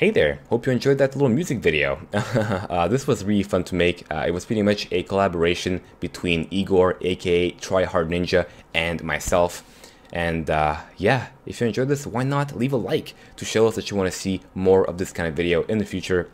Hey there, hope you enjoyed that little music video. uh, this was really fun to make. Uh, it was pretty much a collaboration between Igor, aka Try Hard Ninja, and myself. And uh, yeah, if you enjoyed this, why not leave a like to show us that you want to see more of this kind of video in the future.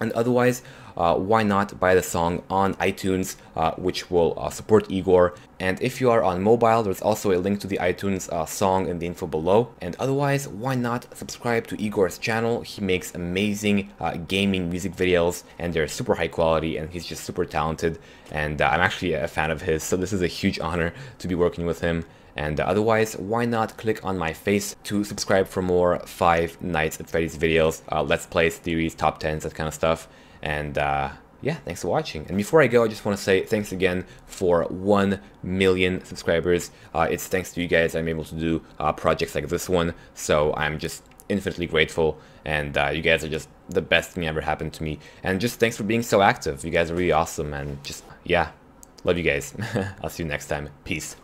And otherwise, uh, why not buy the song on iTunes, uh, which will uh, support Igor. And if you are on mobile, there's also a link to the iTunes uh, song in the info below. And otherwise, why not subscribe to Igor's channel? He makes amazing uh, gaming music videos, and they're super high quality, and he's just super talented. And uh, I'm actually a fan of his, so this is a huge honor to be working with him. And otherwise, why not click on my face to subscribe for more Five Nights at Freddy's videos, uh, Let's Plays, theories, top 10s, that kind of stuff. And uh, yeah, thanks for watching. And before I go, I just want to say thanks again for 1 million subscribers. Uh, it's thanks to you guys I'm able to do uh, projects like this one. So I'm just infinitely grateful. And uh, you guys are just the best thing ever happened to me. And just thanks for being so active. You guys are really awesome. And just, yeah, love you guys. I'll see you next time. Peace.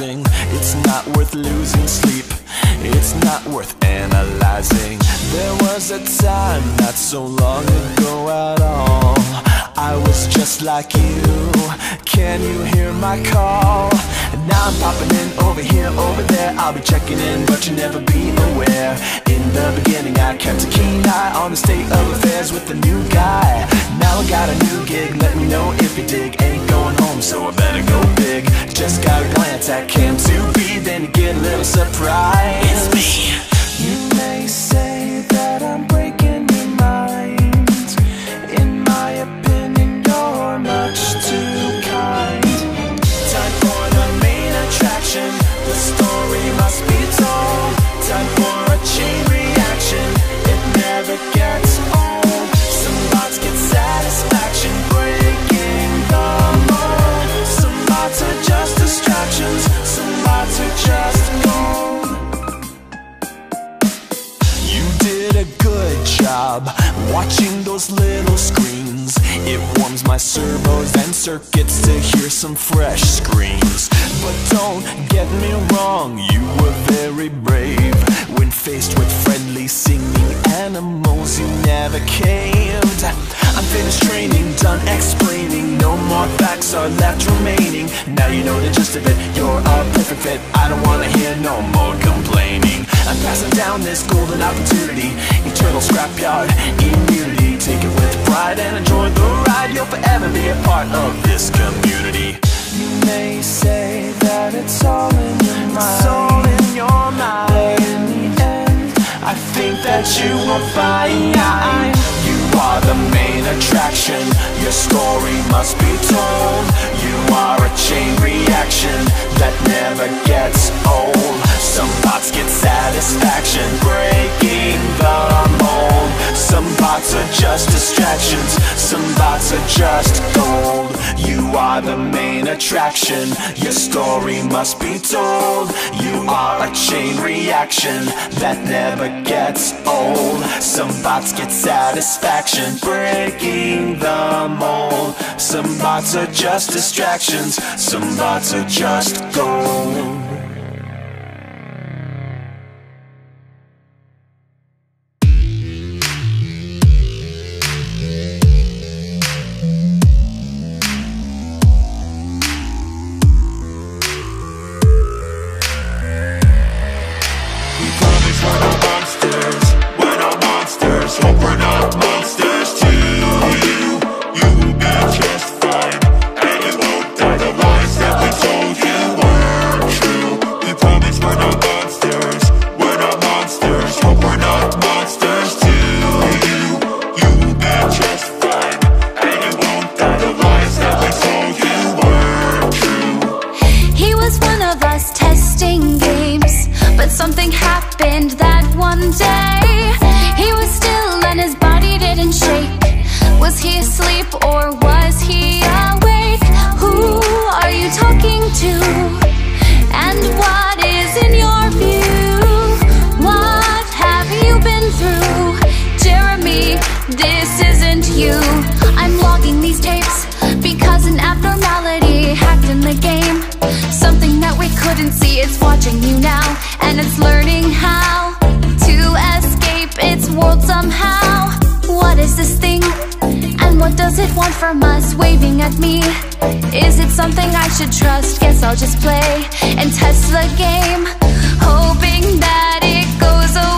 It's not worth losing sleep. It's not worth analyzing. There was a time not so long ago at all. I was just like you. Can you hear my call? Now I'm popping in over here, over there. I'll be checking in, but you never be aware. In the beginning, I kept a keen eye on the state of affairs with the new guy. Now I got a new gig. Let me know if you dig. Home, so I better go big. Just got a glance at Cam to be, then you get a little surprise. It's me. Job watching those little screens. It warms my servos and circuits to hear some fresh screams. But don't get me wrong, you were very brave when faced with friendly singing animals. You never caved. I'm finished training, done explaining. No more facts are left remaining. Now you know the gist of it. You're a perfect fit. I don't wanna hear no more complaining. I'm passing down this golden opportunity. Eternal scrapyard immunity. Take it with pride and enjoy the ride. You'll forever be a part of this community. You may say that it's all in your mind. It's all in your mind. In the end, I think that you will find you are the main attraction. Your story must be told. You are a chain reaction that never gets old. Some bots get satisfaction breaking the mold. Some bots are just distractions. Some bots are just gold. You are the main attraction. Your story must be told. You are a chain reaction that never gets old. Some bots get satisfaction breaking the mold. Some bots are just distractions. Some bots are just gold. Monsters. Hope we're you. I'm logging these tapes because an abnormality hacked in the game. Something that we couldn't see, it's watching you now, and it's learning how to escape its world somehow. What is this thing? And what does it want from us waving at me? Is it something I should trust? Guess I'll just play and test the game, hoping that it goes away.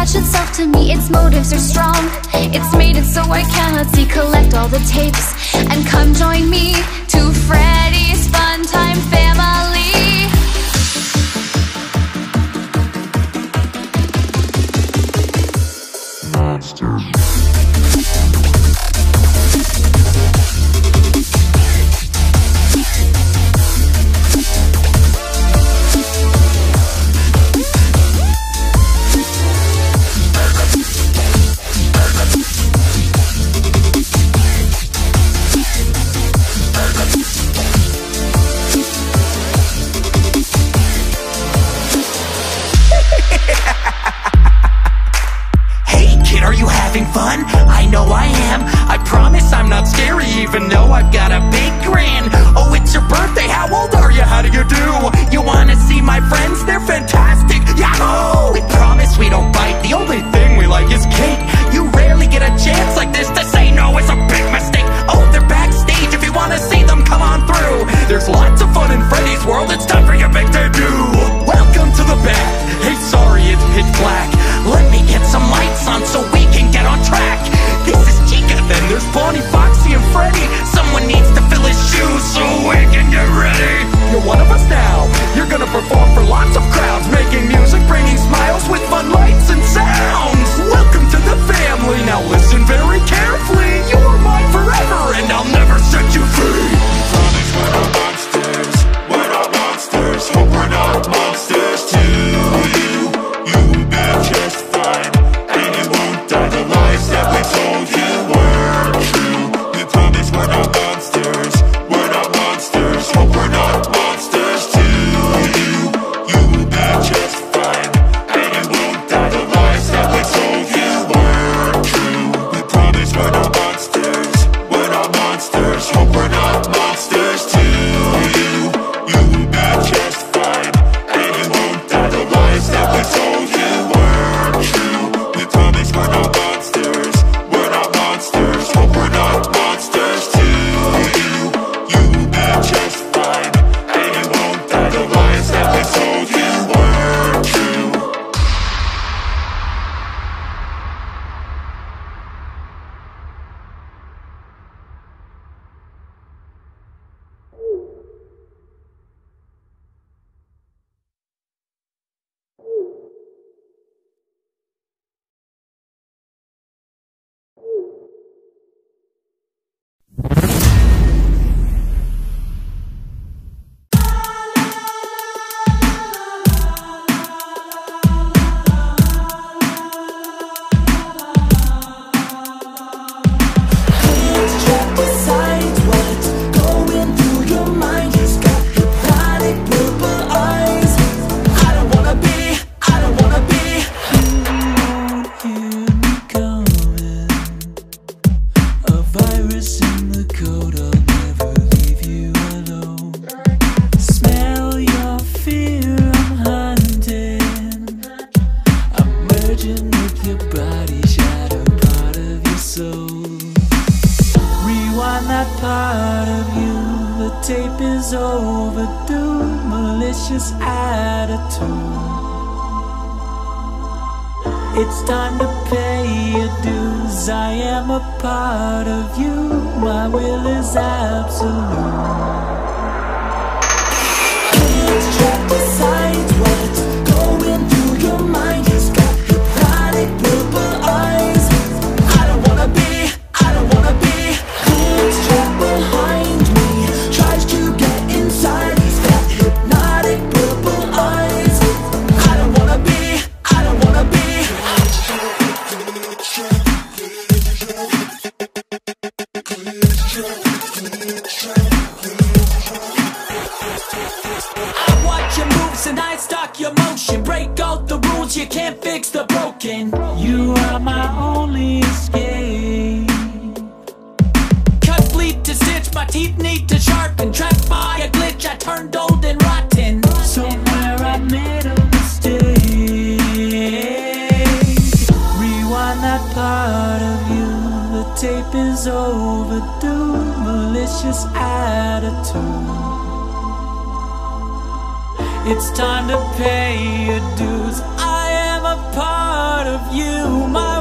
Attach itself to me, its motives are strong. It's made it so I cannot see. Collect all the tapes and come join me To Freddy's Funtime Family. even know I got one of us now. will is absolute. emotion. Break all the rules, you can't fix the broken. You are my only escape. Cut bleed to stitch, my teeth need to sharpen. Trapped by a glitch, I turned old and rotten. Somewhere I made a mistake. Rewind that part of you. The tape is overdue. Malicious attitude. It's time to pay your dues. I am a part of you, my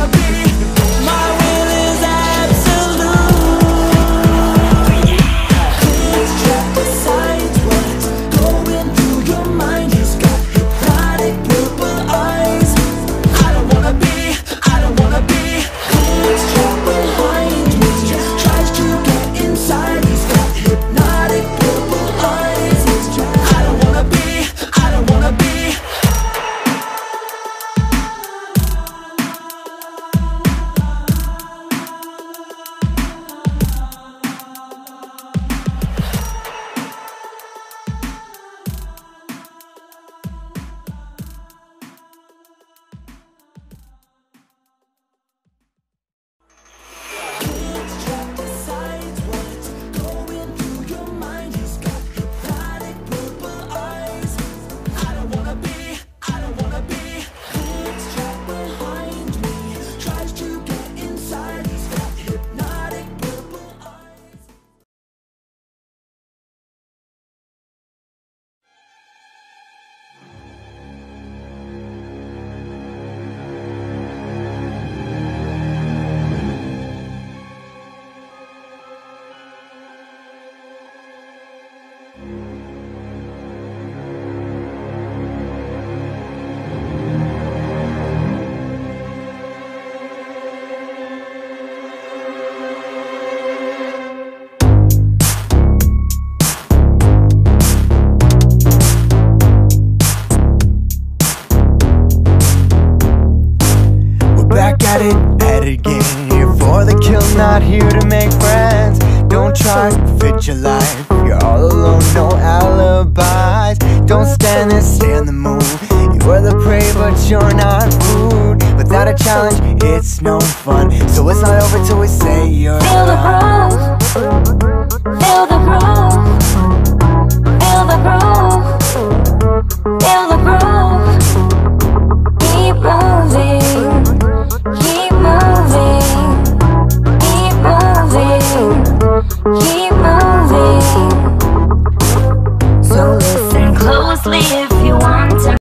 wanna be your life. You're all alone, no alibis. Don't stand and stay in the move. You are the prey, but you're not rude. Without a challenge, it's no fun. So it's not over till we say you're Feel the growth Feel the growth